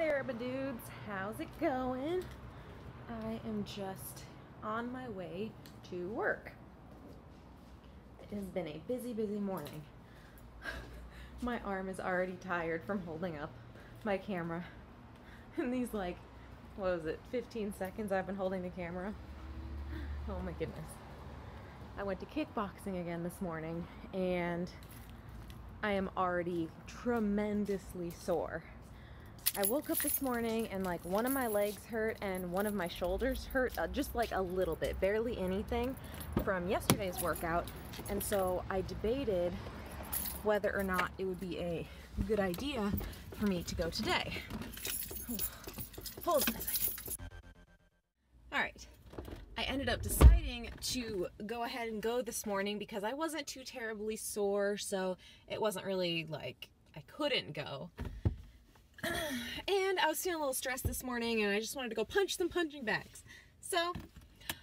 there, my dudes. How's it going? I am just on my way to work. It has been a busy, busy morning. my arm is already tired from holding up my camera. In these, like, what was it, 15 seconds I've been holding the camera. Oh my goodness. I went to kickboxing again this morning and I am already tremendously sore. I woke up this morning and like one of my legs hurt and one of my shoulders hurt uh, just like a little bit, barely anything from yesterday's workout. And so I debated whether or not it would be a good idea for me to go today. Hold on a second. All right. I ended up deciding to go ahead and go this morning because I wasn't too terribly sore, so it wasn't really like I couldn't go. I was feeling a little stressed this morning and I just wanted to go punch some punching bags. So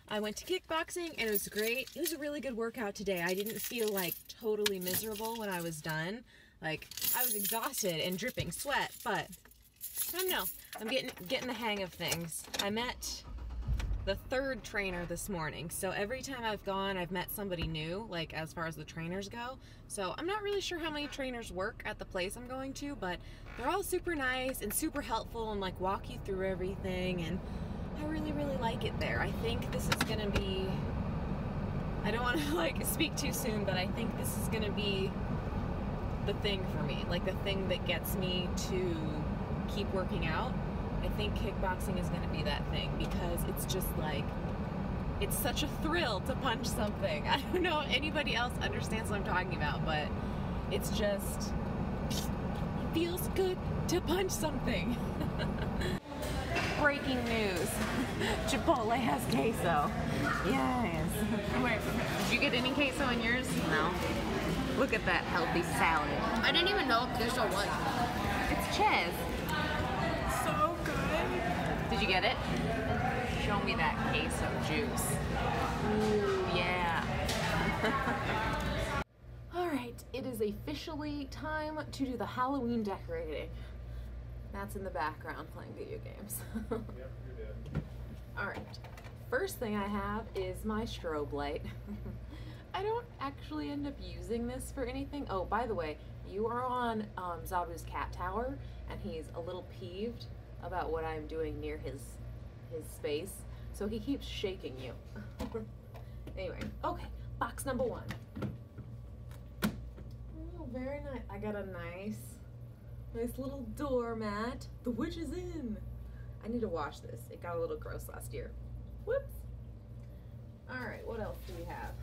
I went to kickboxing and it was great. It was a really good workout today. I didn't feel like totally miserable when I was done. Like I was exhausted and dripping sweat, but I don't know. I'm getting getting the hang of things. I met the third trainer this morning. So every time I've gone, I've met somebody new, like as far as the trainers go. So I'm not really sure how many trainers work at the place I'm going to, but they're all super nice and super helpful and like walk you through everything. And I really, really like it there. I think this is to be, I don't want to like speak too soon, but I think this is to be the thing for me, like the thing that gets me to keep working out I think kickboxing is going to be that thing because it's just like it's such a thrill to punch something. I don't know if anybody else understands what I'm talking about, but it's just it feels good to punch something. Breaking news. Chipotle has queso. Yes. Wait, did you get any queso in yours? No. Look at that healthy salad. I didn't even know if queso was. It's Ches. Did you get it? Show me that queso juice. Ooh, yeah. All right, it is officially time to do the Halloween decorating. That's in the background playing video games. yep, All right, first thing I have is my strobe light. I don't actually end up using this for anything. Oh, by the way, you are on um, Zabu's cat tower, and he's a little peeved about what I'm doing near his his space. So he keeps shaking you. anyway, okay, box number one. Oh, very nice. I got a nice, nice little doormat. The witch is in. I need to wash this. It got a little gross last year. Whoops. All right, what else do we have?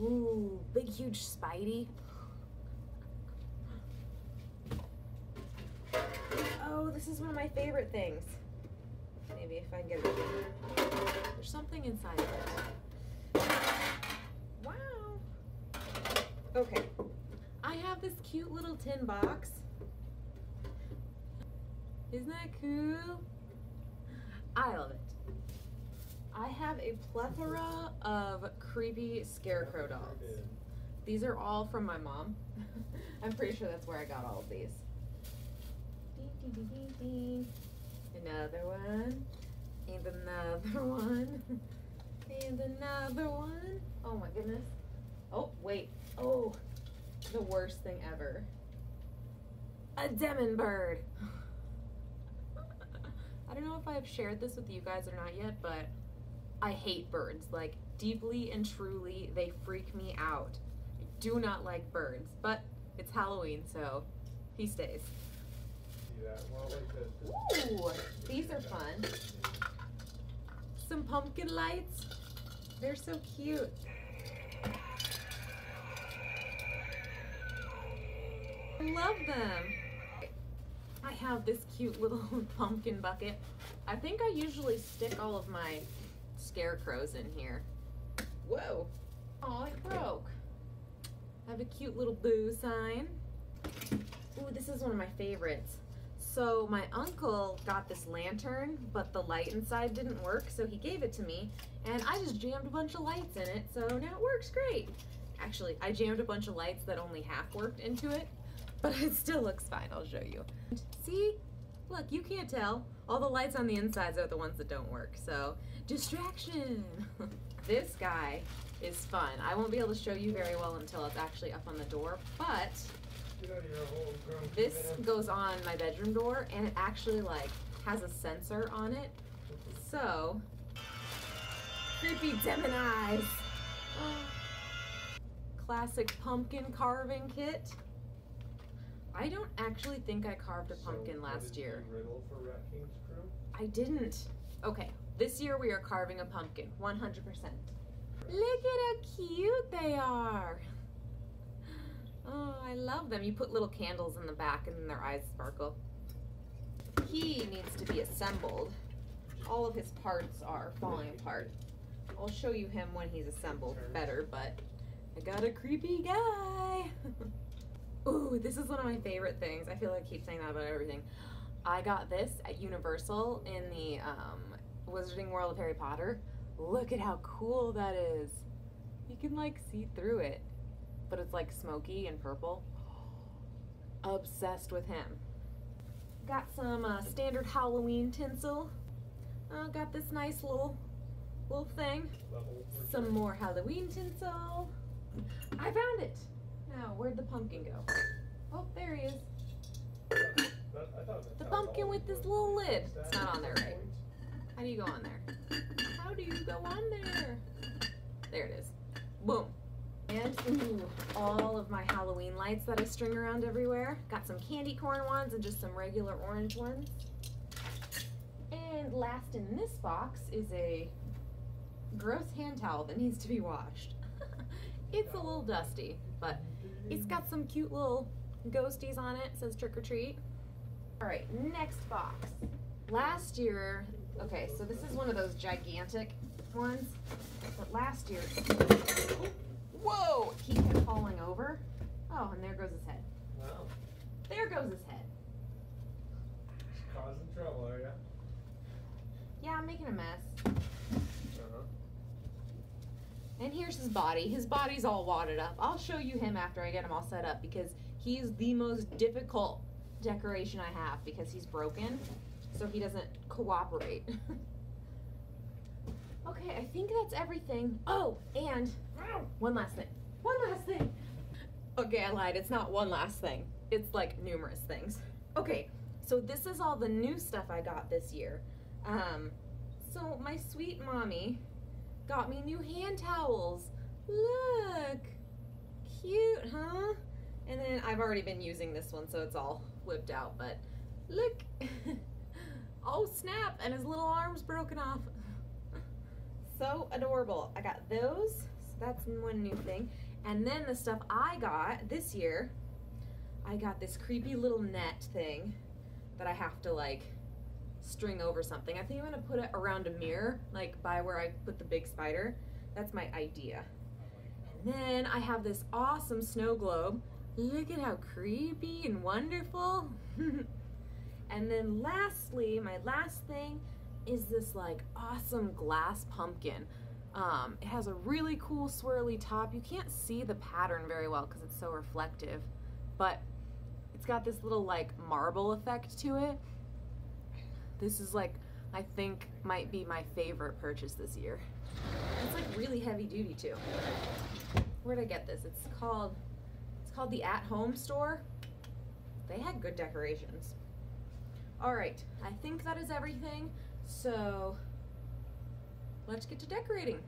Ooh, big huge Spidey. Oh, this is one of my favorite things. Maybe if I can get it. There's something inside of it. Wow. Okay. I have this cute little tin box. Isn't that cool? I love it. I have a plethora of creepy scarecrow dolls. These are all from my mom. I'm pretty sure that's where I got all of these. Another one. And another one. And another one. Oh my goodness. Oh, wait. Oh, the worst thing ever. A demon bird. I don't know if I've shared this with you guys or not yet, but I hate birds. Like, deeply and truly, they freak me out. I do not like birds, but it's Halloween, so he stays Ooh, these are fun. Some pumpkin lights. They're so cute. I love them. I have this cute little pumpkin bucket. I think I usually stick all of my scarecrows in here. Whoa. Oh, it broke. I have a cute little boo sign. Ooh, this is one of my favorites. So my uncle got this lantern, but the light inside didn't work, so he gave it to me, and I just jammed a bunch of lights in it, so now it works great. Actually, I jammed a bunch of lights that only half worked into it, but it still looks fine, I'll show you. See? Look, you can't tell. All the lights on the insides are the ones that don't work, so distraction. this guy is fun. I won't be able to show you very well until it's actually up on the door, but this goes on my bedroom door and it actually like has a sensor on it. So, creepy demon eyes. Classic pumpkin carving kit. I don't actually think I carved a pumpkin last year. I didn't. Okay, this year we are carving a pumpkin, 100%. Look at how cute they are. Oh, I love them. You put little candles in the back and their eyes sparkle. He needs to be assembled. All of his parts are falling apart. I'll show you him when he's assembled better, but I got a creepy guy. Ooh, this is one of my favorite things. I feel like I keep saying that about everything. I got this at Universal in the um, Wizarding World of Harry Potter. Look at how cool that is. You can like see through it, but it's like smoky and purple. Obsessed with him. Got some uh, standard Halloween tinsel. Uh, got this nice little little thing. Some more Halloween tinsel. I found it. Now, where'd the pumpkin go? Oh, there he is. The pumpkin with this little lid. It's not on there, right? How do you go on there? How do you go on there? There it is. Boom. And ooh, all of my Halloween lights that I string around everywhere. Got some candy corn ones and just some regular orange ones. And last in this box is a gross hand towel that needs to be washed. it's a little dusty, but it's got some cute little ghosties on it. it says trick or treat. All right, next box. Last year, okay, so this is one of those gigantic ones. But last year, whoa, he kept falling over. Oh, and there goes his head. Wow. There goes his head. Causing trouble, are ya? Yeah, I'm making a mess. Uh-huh. And here's his body. His body's all wadded up. I'll show you him after I get him all set up because he's the most difficult decoration I have because he's broken, so he doesn't cooperate. okay, I think that's everything. Oh, and one last thing. One last thing. Okay, I lied. It's not one last thing. It's like numerous things. Okay, so this is all the new stuff I got this year. Um, so my sweet mommy got me new hand towels. Look, cute, huh? And then I've already been using this one, so it's all whipped out, but look. oh, snap, and his little arm's broken off. So adorable. I got those, so that's one new thing. And then the stuff I got this year, I got this creepy little net thing that I have to like string over something. I think I'm gonna put it around a mirror, like by where I put the big spider. That's my idea. And then I have this awesome snow globe. Look at how creepy and wonderful. and then lastly, my last thing is this like awesome glass pumpkin. Um, it has a really cool swirly top. You can't see the pattern very well because it's so reflective, but it's got this little like marble effect to it. This is like, I think might be my favorite purchase this year. It's like really heavy duty too. Where'd I get this? It's called, it's called the At Home Store. They had good decorations. All right, I think that is everything. So let's get to decorating.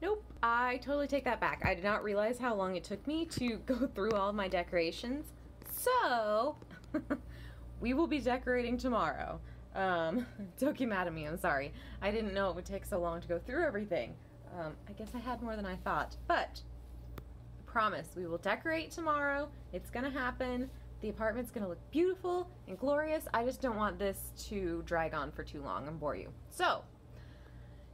Nope, I totally take that back. I did not realize how long it took me to go through all my decorations. So, we will be decorating tomorrow. Um, don't get mad at me, I'm sorry. I didn't know it would take so long to go through everything. Um, I guess I had more than I thought, but I promise we will decorate tomorrow. It's gonna happen. The apartment's gonna look beautiful and glorious. I just don't want this to drag on for too long and bore you. So,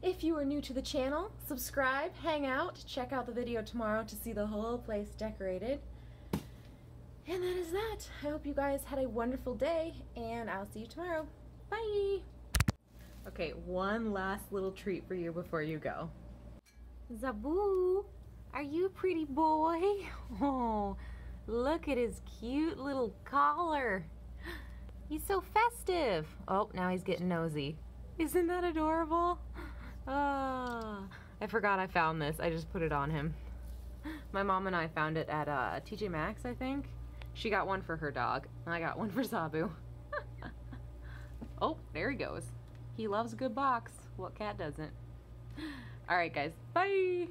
if you are new to the channel, subscribe, hang out, check out the video tomorrow to see the whole place decorated. And that is that. I hope you guys had a wonderful day, and I'll see you tomorrow. Bye! Okay, one last little treat for you before you go. Zabu, are you a pretty boy? Oh, look at his cute little collar. He's so festive. Oh, now he's getting nosy. Isn't that adorable? Ah, I forgot I found this. I just put it on him. My mom and I found it at uh, TJ Maxx, I think. She got one for her dog, and I got one for Zabu. oh, there he goes. He loves a good box. What cat doesn't? All right, guys. Bye.